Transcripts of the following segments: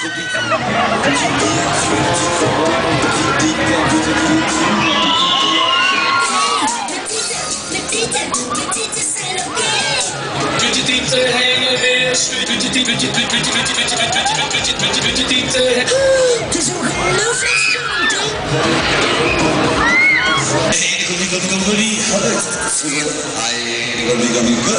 I ain't gonna be gonna be good.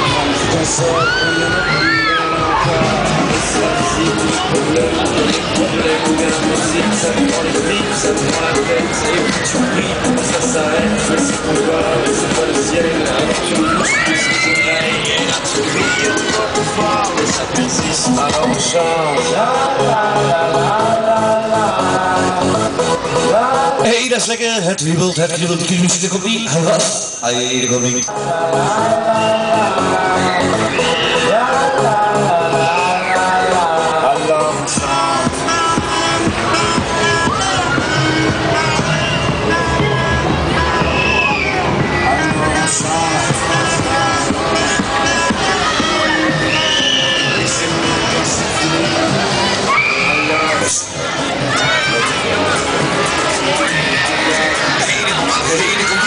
Hé, dat is lekker. Het wiebelt, het kriebelt. De muziek, komt niet. Wat? Ai, dat komt niet. City.